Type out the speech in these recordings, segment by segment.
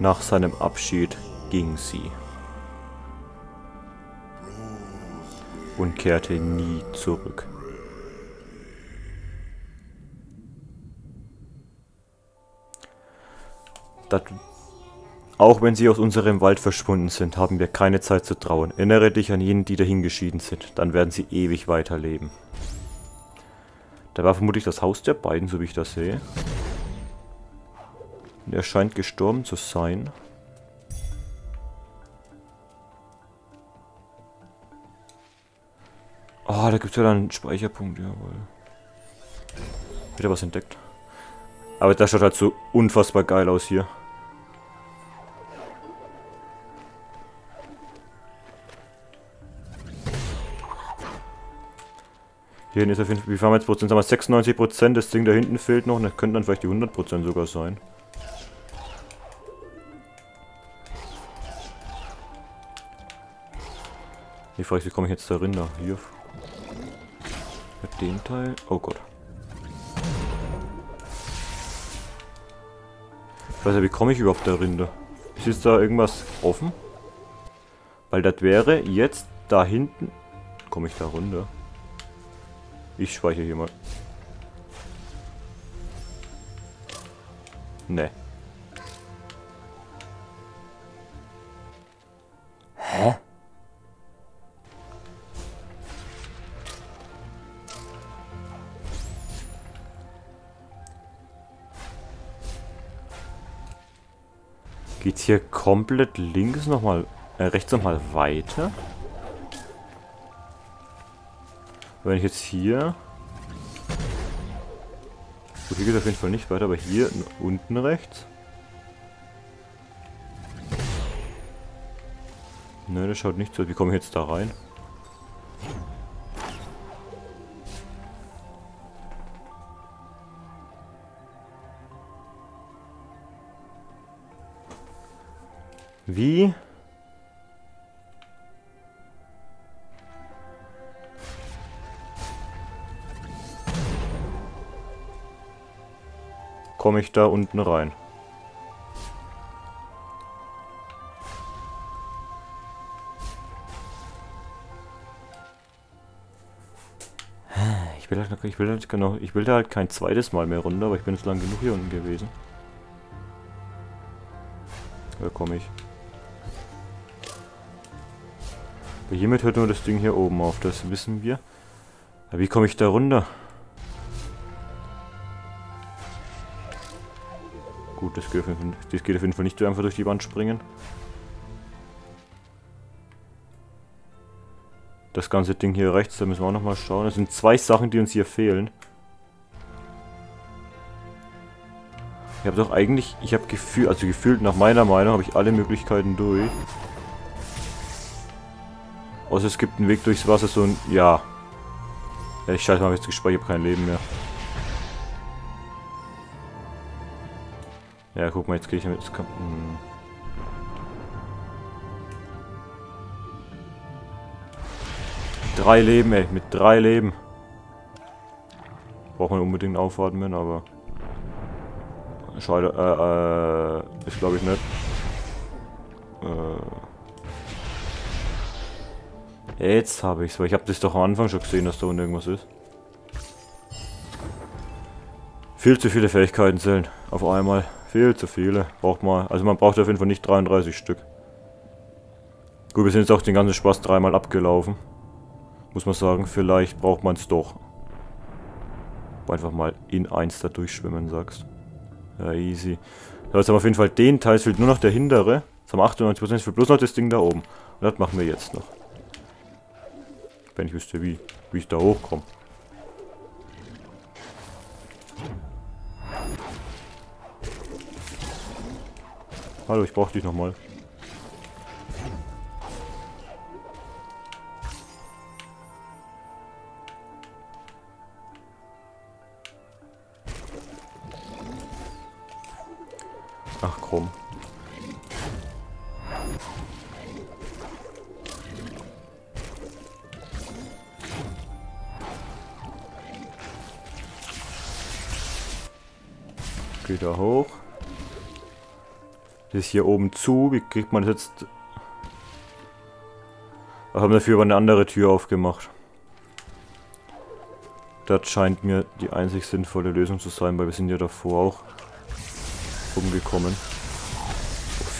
Nach seinem Abschied ging sie. Und kehrte nie zurück. Das, auch wenn sie aus unserem Wald verschwunden sind, haben wir keine Zeit zu trauern. Erinnere dich an jenen, die dahingeschieden sind. Dann werden sie ewig weiterleben. Da war vermutlich das Haus der beiden, so wie ich das sehe. Und er scheint gestorben zu sein. Oh, da gibt es ja dann einen Speicherpunkt, jawohl. Wieder was entdeckt. Aber das schaut halt so unfassbar geil aus hier. Hier hinten ist auf jeden Fall, wie haben wir jetzt Prozent? Sagen wir 96 Prozent, das Ding da hinten fehlt noch, das könnten dann vielleicht die 100 Prozent sogar sein. Die Frage ist, wie komme ich jetzt da Rinder? Hier. Mit den Teil. Oh Gott. Ich weiß ja, wie komme ich überhaupt da Rinder? Ist jetzt da irgendwas offen? Weil das wäre jetzt da hinten. Komme ich da runter? Ich speichere hier mal. Ne. Hä? Geht's hier komplett links nochmal, äh, rechts nochmal weiter? Wenn ich jetzt hier... Gut, hier geht auf jeden Fall nicht weiter, aber hier unten rechts. Ne, das schaut nicht so. Wie komme ich jetzt da rein? Wie? komme ich da unten rein. Ich will halt, ich will halt, genau, ich will da halt kein zweites Mal mehr runter, aber ich bin jetzt lang genug hier unten gewesen. Da komme ich. Hiermit hört nur das Ding hier oben auf, das wissen wir. Aber wie komme ich da runter? Gut, das geht, auf jeden Fall, das geht auf jeden Fall nicht so einfach durch die Wand springen. Das ganze Ding hier rechts, da müssen wir auch nochmal schauen. Das sind zwei Sachen, die uns hier fehlen. Ich habe doch eigentlich, ich habe gefühlt, also gefühlt nach meiner Meinung, habe ich alle Möglichkeiten durch. Außer es gibt einen Weg durchs Wasser, so ein, ja. ja ich schalte mal jetzt gespeichert, ich habe kein Leben mehr. Ja, guck mal, jetzt gehe ich mit. Hm. Drei Leben, ey. Mit drei Leben. Braucht man unbedingt aufatmen, aber... Schade, äh, äh, ist glaube ich nicht. Äh... Jetzt habe ich's, weil ich habe das doch am Anfang schon gesehen, dass da unten irgendwas ist. Viel zu viele Fähigkeiten zählen auf einmal. Viel zu viele. Braucht man. Also man braucht auf jeden Fall nicht 33 Stück. Gut, wir sind jetzt auch den ganzen Spaß dreimal abgelaufen. Muss man sagen, vielleicht braucht man es doch. Einfach mal in eins da durchschwimmen, sagst. Ja, easy. So, jetzt haben wir auf jeden Fall den Teil, es fehlt nur noch der hintere. Jetzt haben wir 98%, es fehlt bloß noch das Ding da oben. Und das machen wir jetzt noch. Wenn ich wüsste, wie, wie ich da hochkomme. Hallo, ich brauche dich nochmal. Ach komm. Da hoch. Das ist hier oben zu. Wie kriegt man das jetzt... Wir haben dafür aber eine andere Tür aufgemacht. Das scheint mir die einzig sinnvolle Lösung zu sein, weil wir sind ja davor auch umgekommen.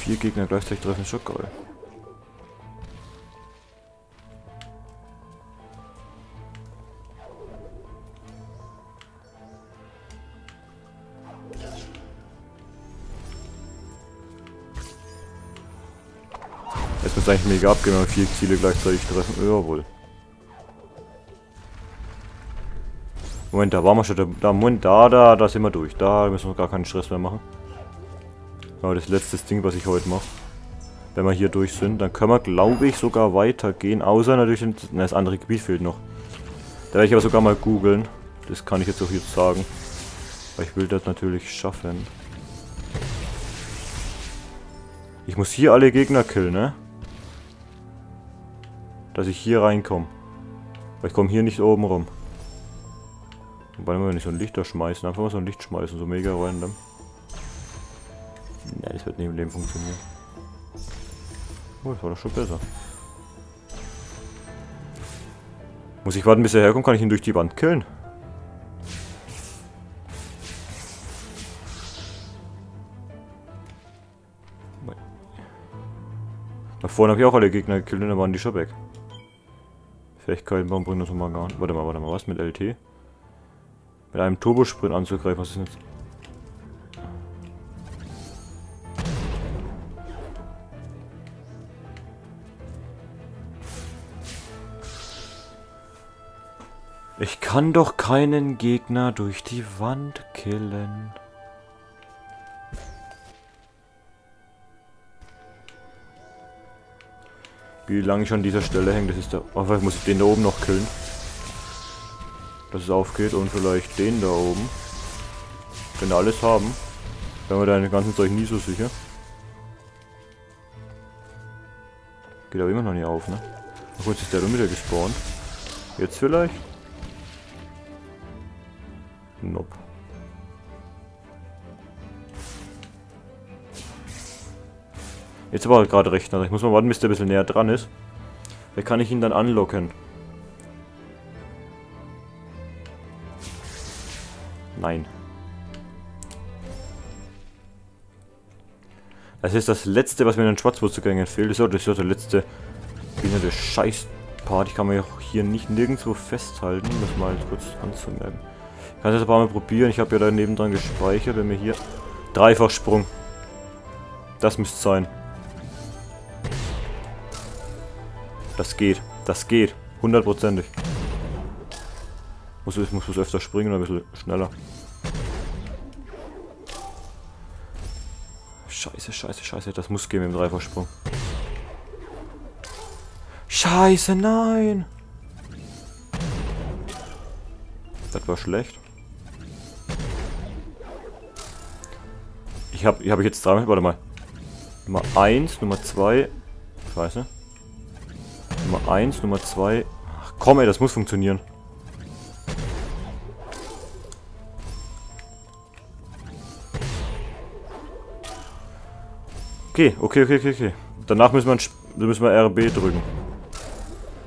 Vier Gegner gleichzeitig treffen schon geil. Muss eigentlich mega abgehen, wenn wir vier Ziele gleichzeitig treffen. Jawohl. Moment, da waren wir schon. Da, da, Moment, da, da, da sind wir durch. Da müssen wir gar keinen Stress mehr machen. Aber das letzte Ding, was ich heute mache. Wenn wir hier durch sind, dann können wir, glaube ich, sogar weitergehen. Außer natürlich, das andere Gebiet fehlt noch. Da werde ich aber sogar mal googeln. Das kann ich jetzt auch jetzt sagen. Weil ich will das natürlich schaffen. Ich muss hier alle Gegner killen, ne? Dass ich hier reinkomme. Weil ich komme hier nicht oben rum. Wobei wir nicht so ein Licht da schmeißen. Einfach mal so ein Licht schmeißen, so mega random. Ne, das wird nicht im Leben funktionieren. Oh, das war doch schon besser. Muss ich warten, bis er herkommt? Kann ich ihn durch die Wand killen? Da vorne habe ich auch alle Gegner gekillt und dann waren die schon weg. Fähigkeiten, warum bringt das nochmal gar nicht? Warte mal, warte mal, was mit LT? Mit einem Turbosprint anzugreifen, was ist denn jetzt? Ich kann doch keinen Gegner durch die Wand killen. Wie lange ich an dieser Stelle hänge, das ist der... Oh, vielleicht muss ich den da oben noch killen. Dass es aufgeht und vielleicht den da oben. Wenn wir alles haben. Wären wir deine ganzen Zeug nie so sicher. Geht aber immer noch nicht auf, ne? Ach, jetzt ist der wieder gespawnt. Jetzt vielleicht? Nope. Jetzt aber gerade recht. Also ich muss mal warten, bis der ein bisschen näher dran ist. Da kann ich ihn dann anlocken. Nein. Das ist das letzte, was mir in den Schwarzwurzugängen fehlt. Das ist, auch, das ist der letzte. Der Scheiß-Part. Ich kann mir auch hier nicht nirgendwo festhalten, um das mal kurz anzumerken. Ich kann das ein paar Mal probieren. Ich habe ja da nebendran gespeichert. Wenn wir hier. Dreifachsprung. Das müsste sein. Das geht. Das geht. Hundertprozentig. Muss, ich muss bloß öfter springen, ein bisschen schneller. Scheiße, scheiße, scheiße. Das muss gehen mit dem Dreifachsprung. Scheiße, nein! Das war schlecht. Ich habe ich hab jetzt dreimal. Warte mal. Nummer 1, Nummer 2. Scheiße. Nummer 1, Nummer 2. Ach komm ey, das muss funktionieren. Okay, okay, okay, okay. Danach müssen wir, müssen wir RB drücken.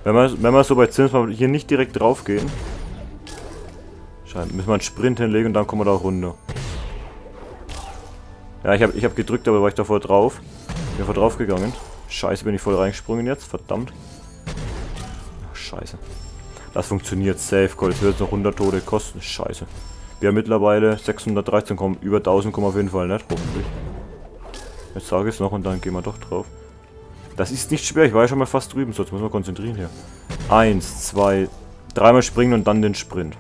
Wenn wir, wenn wir so müssen wir hier nicht direkt drauf gehen. Scheint, müssen wir einen Sprint hinlegen und dann kommen wir da runter. Ja, ich habe ich hab gedrückt, aber war ich davor drauf. Bin vor drauf gegangen. Scheiße, bin ich voll reingesprungen jetzt. Verdammt. Scheiße. Das funktioniert safe, Gold. Das wird jetzt noch 100 Tote kosten. Scheiße. Wir haben mittlerweile 613 kommen. Über 1000 kommen auf jeden Fall nicht, hoffentlich. Jetzt sage ich es noch und dann gehen wir doch drauf. Das ist nicht schwer. Ich war ja schon mal fast drüben. So, jetzt müssen wir konzentrieren hier. Eins, zwei, dreimal springen und dann den Sprint.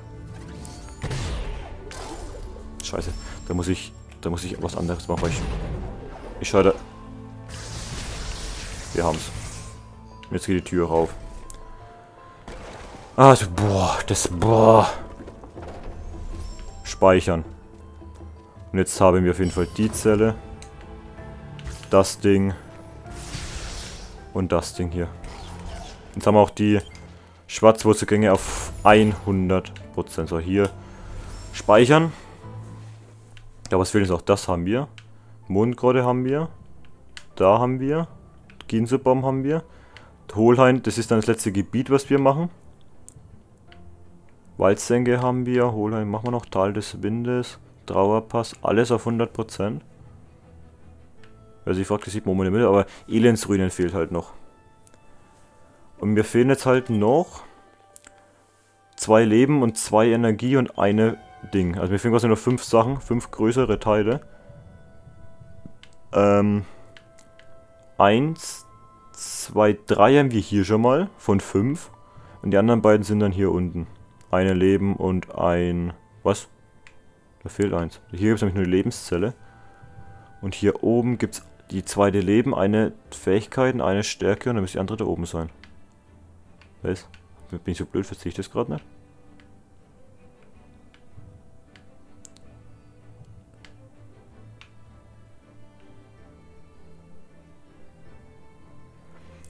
Scheiße. Da muss ich, da muss ich was anderes machen. Ich, ich schaue Wir haben es. Jetzt geht die Tür rauf. Also, boah, das, boah. Speichern. Und jetzt haben wir auf jeden Fall die Zelle. Das Ding. Und das Ding hier. Jetzt haben wir auch die Schwarzwurzelgänge auf 100%. So, hier speichern. Ja, was fehlt uns auch? Das haben wir. Mondgrotte haben wir. da haben wir. Ginsebaum haben wir. Holhain, das ist dann das letzte Gebiet, was wir machen. Waldsenke haben wir. Holhain machen wir noch. Tal des Windes. Trauerpass. Alles auf 100%. Also ich frage, das sieht man in der Mitte, aber Elendsruinen fehlt halt noch. Und mir fehlen jetzt halt noch zwei Leben und zwei Energie und eine Ding. Also mir fehlen quasi nur fünf Sachen, fünf größere Teile. Ähm, eins, zwei, drei haben wir hier schon mal von fünf. Und die anderen beiden sind dann hier unten. Eine Leben und ein... Was? Da fehlt eins. Hier gibt es nämlich nur die Lebenszelle. Und hier oben gibt es die zweite Leben, eine Fähigkeit eine Stärke und dann müsste die andere da oben sein. Was? Bin ich so blöd, verstehe ich das gerade nicht?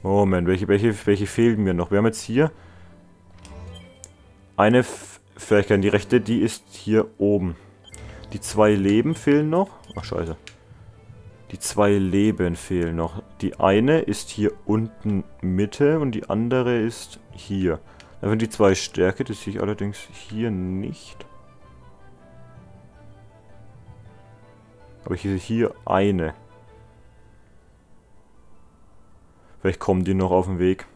Moment, welche, welche, welche fehlen mir noch? Wir haben jetzt hier eine Fähigkeit, die rechte, die ist hier oben. Die zwei Leben fehlen noch. Ach, scheiße. Die zwei Leben fehlen noch. Die eine ist hier unten Mitte und die andere ist hier. Dann sind die zwei Stärke, das sehe ich allerdings hier nicht. Aber ich sehe hier eine. Vielleicht kommen die noch auf den Weg.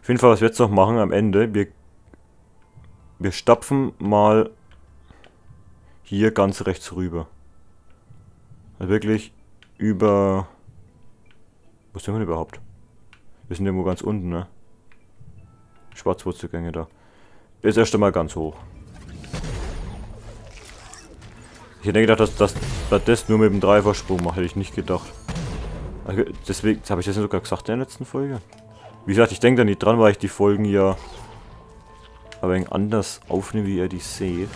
Auf jeden Fall, was wir jetzt noch machen am Ende, wir, wir stapfen mal hier ganz rechts rüber. Also wirklich über... Wo sind wir denn überhaupt? Wir sind irgendwo ganz unten, ne? Schwarzwurzelgänge da. Jetzt erst einmal ganz hoch. Ich hätte gedacht, dass, dass, dass das nur mit dem Dreifachsprung macht, hätte ich nicht gedacht. Also deswegen, habe ich das sogar gesagt in der letzten Folge. Wie gesagt, ich denke da nicht dran, weil ich die Folgen ja aber anders aufnehme, wie ihr die seht.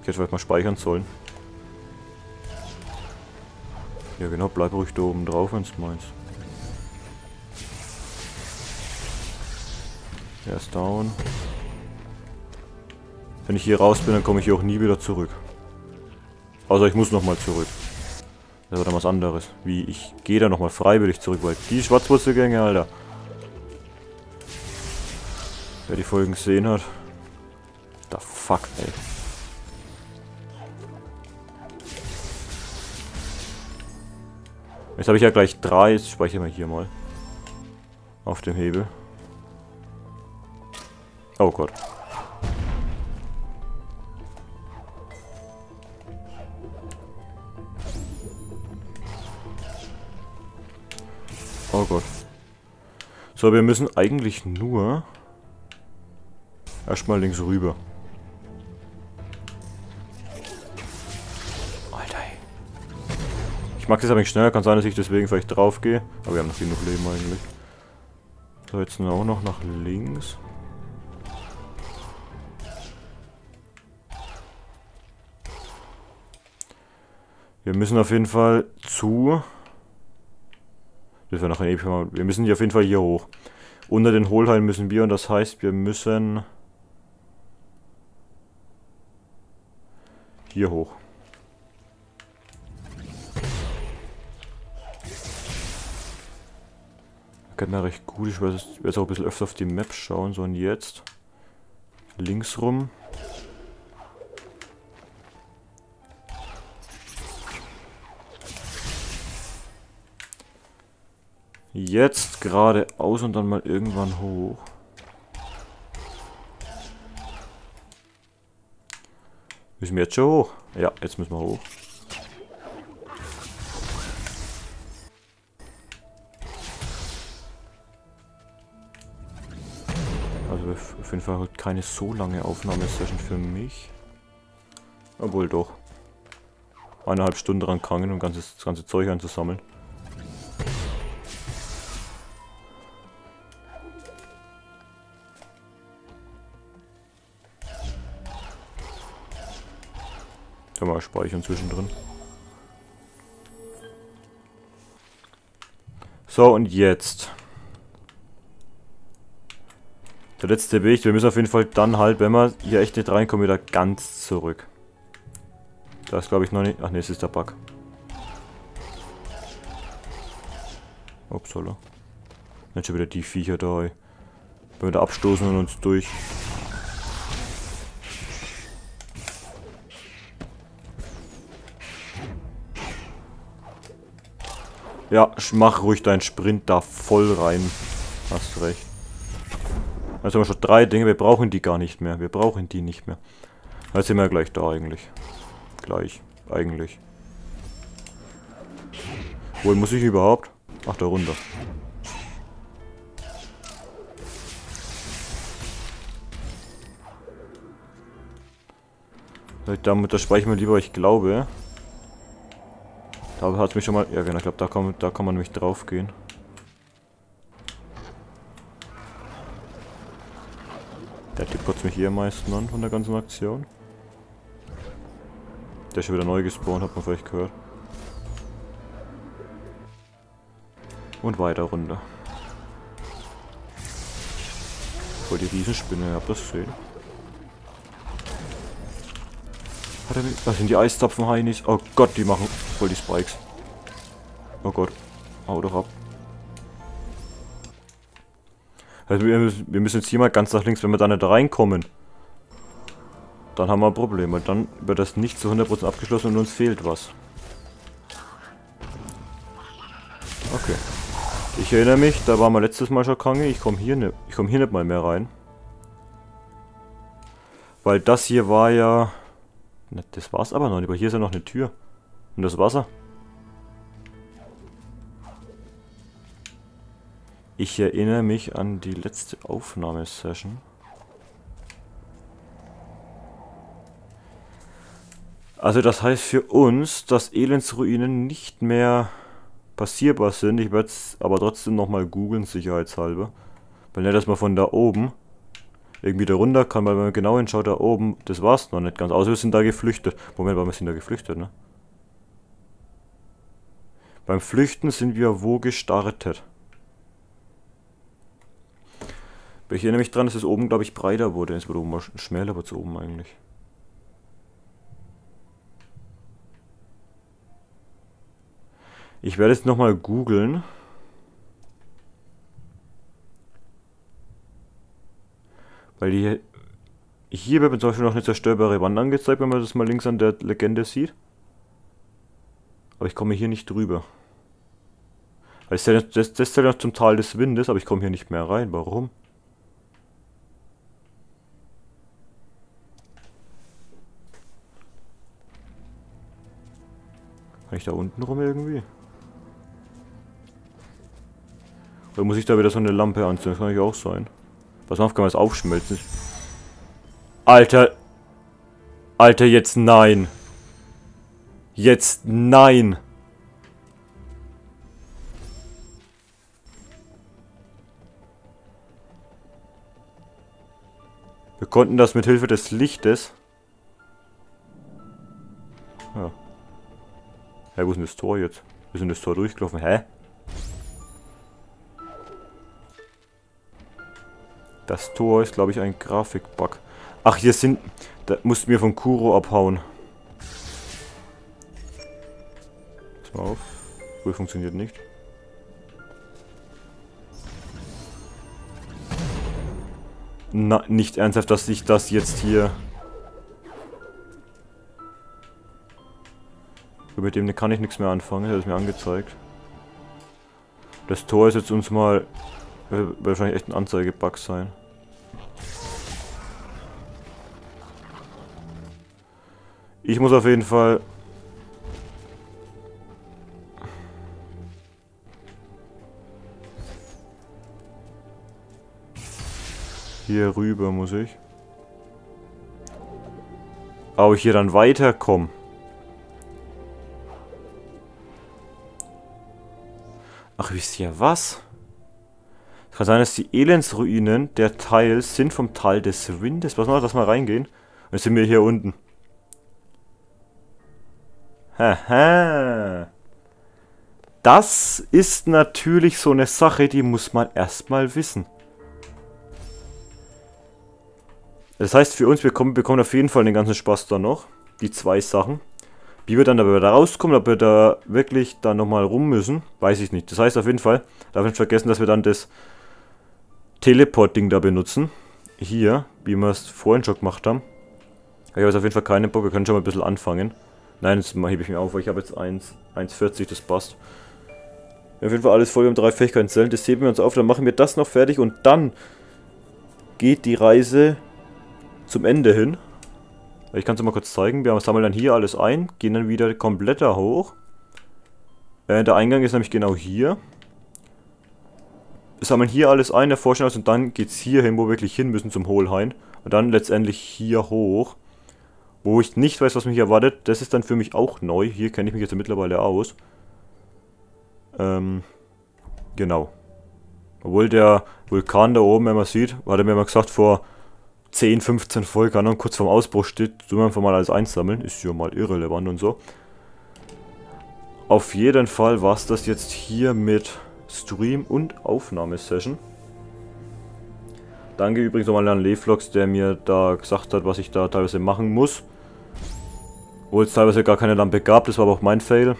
Ich hätte vielleicht mal speichern sollen. Ja genau, bleib ruhig da oben drauf, wenn du meinst. Er ist down. Wenn ich hier raus bin, dann komme ich hier auch nie wieder zurück. Außer ich muss nochmal zurück. Das wäre dann was anderes. Wie, ich gehe da nochmal freiwillig zurück, weil die Schwarzwurzelgänge, Alter. Wer die Folgen gesehen hat. Da fuck, ey. Jetzt habe ich ja gleich drei. Jetzt speichere wir hier mal. Auf dem Hebel. Oh Gott. So, wir müssen eigentlich nur erstmal links rüber. Alter. Ich mag das aber nicht schneller, kann sein, dass ich deswegen vielleicht drauf gehe. Aber wir haben noch genug Leben eigentlich. So, jetzt auch noch nach links. Wir müssen auf jeden Fall zu das wäre noch ein epischer Wir müssen hier auf jeden Fall hier hoch. Unter den Hohlhallen müssen wir und das heißt, wir müssen hier hoch. Geht mir recht gut. Ich werde jetzt auch ein bisschen öfter auf die Map schauen. So und jetzt links rum. Jetzt geradeaus und dann mal irgendwann hoch. Müssen wir jetzt schon hoch? Ja, jetzt müssen wir hoch. Also auf jeden Fall keine so lange Aufnahmesession für mich. Obwohl doch. Eineinhalb Stunden dran kranken, um ganzes, das ganze Zeug einzusammeln. Kann man speichern zwischendrin. So, und jetzt. Der letzte Weg, wir müssen auf jeden Fall dann halt, wenn wir hier echt nicht reinkommen, wieder ganz zurück. Da ist glaube ich noch nicht... Ach ne, es ist der Bug. Upsala. Jetzt schon wieder die Viecher da, ey. Wenn wir da abstoßen und uns durch. Ja, mach ruhig deinen Sprint da voll rein. Hast recht. Jetzt haben wir schon drei Dinge, wir brauchen die gar nicht mehr. Wir brauchen die nicht mehr. Jetzt sind wir gleich da eigentlich. Gleich, eigentlich. Wohin muss ich überhaupt? Ach, da runter. Damit das speichern wir lieber, ich glaube. Da hat mich schon mal... Ja genau, ich glaube, da kann, da kann man nämlich drauf gehen. Der Typ kotzt mich hier am meisten an von der ganzen Aktion. Der ist schon wieder neu gespawnt, hat man vielleicht gehört. Und weiter runter. Voll die Riesenspinne, habt ihr das gesehen? Das sind die Eiszapfen Heinis. Oh Gott, die machen voll die Spikes. Oh Gott. Hau doch ab. Also wir, müssen jetzt hier mal ganz nach links, wenn wir da nicht reinkommen. Dann haben wir ein Problem, weil dann wird das nicht zu 100% abgeschlossen und uns fehlt was. Okay. Ich erinnere mich, da waren wir letztes Mal schon krank. Ich komme hier, ne, komm hier nicht mal mehr rein. Weil das hier war ja... Na, das war's aber noch nicht, aber hier ist ja noch eine Tür. Und das Wasser. Ich erinnere mich an die letzte Aufnahmesession. Also das heißt für uns, dass Elendsruinen nicht mehr passierbar sind. Ich werde es aber trotzdem nochmal googeln, sicherheitshalber. Weil nicht, man von da oben irgendwie da runter kann, weil wenn man genau hinschaut, da oben, das war's noch nicht ganz. Außer wir sind da geflüchtet. Moment, wir sind da geflüchtet, ne? Beim Flüchten sind wir wo gestartet? Ich erinnere mich dran, dass es oben, glaube ich, breiter wurde. Es wurde oben mal schmäler, aber zu oben eigentlich. Ich werde jetzt nochmal googeln. Weil die hier wird zum Beispiel noch eine zerstörbare Wand angezeigt, wenn man das mal links an der Legende sieht. Aber ich komme hier nicht drüber. Das, das, das zählt noch zum Tal des Windes, aber ich komme hier nicht mehr rein. Warum? Kann ich da unten rum irgendwie? Oder muss ich da wieder so eine Lampe anzünden? Das kann ich auch sein. Was macht, kann man das aufschmelzen? Alter. Alter, jetzt nein. Jetzt nein. Wir konnten das mit Hilfe des Lichtes. Ja. Hä, wo ist denn das Tor jetzt? Wir sind das Tor durchgelaufen. Hä? Das Tor ist, glaube ich, ein Grafikbug. Ach, hier sind... Da mussten wir von Kuro abhauen. Pass mal auf. Wohl funktioniert nicht. Na, nicht ernsthaft, dass ich das jetzt hier... Mit dem kann ich nichts mehr anfangen, das ist mir angezeigt. Das Tor ist jetzt uns mal... Wird wahrscheinlich echt ein Anzeigebug sein. Ich muss auf jeden Fall... Hier rüber muss ich. Aber ich hier dann weiterkomme. Ach, wisst ihr was? Kann sein, dass die Elendsruinen der Teil sind vom Tal des Windes. Was mal, lass mal reingehen. Und jetzt sind wir hier unten. Haha. Das ist natürlich so eine Sache, die muss man erstmal wissen. Das heißt, für uns, wir bekommen, bekommen auf jeden Fall den ganzen Spaß da noch. Die zwei Sachen. Wie wir dann aber da rauskommen, ob wir da wirklich da nochmal rum müssen, weiß ich nicht. Das heißt auf jeden Fall, darf nicht vergessen, dass wir dann das Teleport-Ding da benutzen. Hier, wie wir es vorhin schon gemacht haben. Ich habe jetzt auf jeden Fall keinen Bock, wir können schon mal ein bisschen anfangen. Nein, das hebe ich mir auf, weil ich habe jetzt 1,40, das passt. Auf jeden Fall alles voll, wir haben drei Fähigkeiten Zellen, das heben wir uns auf, dann machen wir das noch fertig und dann geht die Reise zum Ende hin. Ich kann es mal kurz zeigen. Wir sammeln dann hier alles ein, gehen dann wieder komplett da hoch. Äh, der Eingang ist nämlich genau hier. Sammeln hier alles ein, erforschen alles und dann geht es hier hin, wo wir wirklich hin müssen zum Hohlhain. Und dann letztendlich hier hoch. Wo ich nicht weiß, was mich erwartet. Das ist dann für mich auch neu. Hier kenne ich mich jetzt mittlerweile aus. Ähm, genau. Obwohl der Vulkan da oben, wenn man sieht, hat er mir mal gesagt, vor 10, 15 Folgen und kurz vorm Ausbruch steht, tun wir einfach mal alles einsammeln. Ist ja mal irrelevant und so. Auf jeden Fall war es das jetzt hier mit Stream und Aufnahmesession. Danke übrigens nochmal an Leflox, der mir da gesagt hat, was ich da teilweise machen muss. Wo es teilweise gar keine Lampe gab, das war aber auch mein Fail.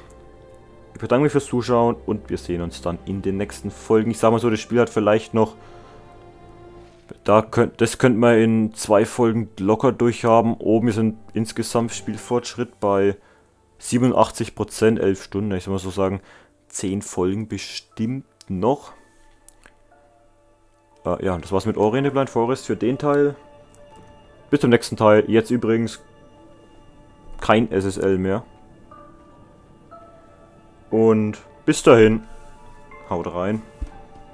Ich bedanke mich fürs Zuschauen und wir sehen uns dann in den nächsten Folgen. Ich sage mal so, das Spiel hat vielleicht noch da könnt, das könnte man in zwei Folgen locker durchhaben. Oben ist ein insgesamt Spielfortschritt bei 87%, 11 Stunden. Ich soll mal so sagen, 10 Folgen bestimmt noch. Äh, ja, das war's mit Ori in the Blind Forest für den Teil. Bis zum nächsten Teil. Jetzt übrigens kein SSL mehr. Und bis dahin, haut rein.